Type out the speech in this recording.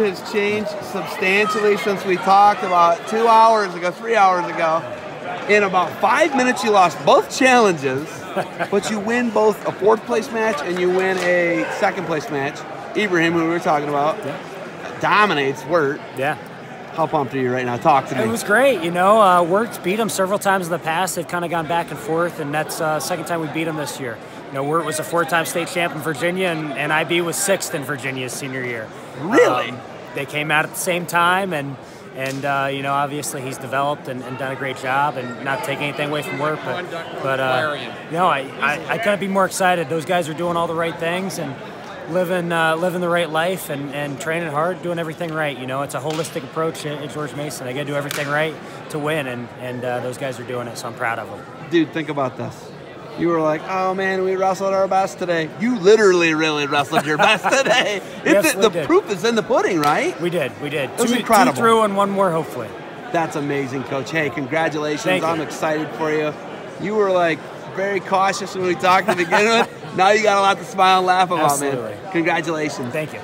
has changed substantially since we talked about two hours ago, three hours ago. In about five minutes, you lost both challenges, but you win both a fourth place match and you win a second place match. Ibrahim, who we were talking about, Yeah. dominates Wirt. Yeah. How pumped are you right now? Talk to me. It was great, you know. Uh, Wirt beat him several times in the past. They've kind of gone back and forth, and that's uh, second time we beat him this year. You know, Wirt was a four-time state champ in Virginia, and, and IB was sixth in Virginia's senior year. Really? Um, they came out at the same time, and and uh, you know, obviously he's developed and, and done a great job, and not taking anything away from Wirt, but but uh, you know, I, I I couldn't be more excited. Those guys are doing all the right things and living uh, living the right life and, and training hard, doing everything right. You know, it's a holistic approach at, at George Mason. They got to do everything right to win, and and uh, those guys are doing it. So I'm proud of them. Dude, think about this. You were like, oh man, we wrestled our best today. You literally, really wrestled your best today. Yes, we the did. proof is in the pudding, right? We did, we did. was two, incredible. Two through and one more, hopefully. That's amazing, Coach. Hey, congratulations. Thank. I'm excited for you. You were like very cautious when we talked to begin with. Now you got a lot to smile and laugh about, Absolutely. man. Congratulations. Thank you.